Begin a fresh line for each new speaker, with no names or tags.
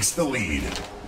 takes the lead.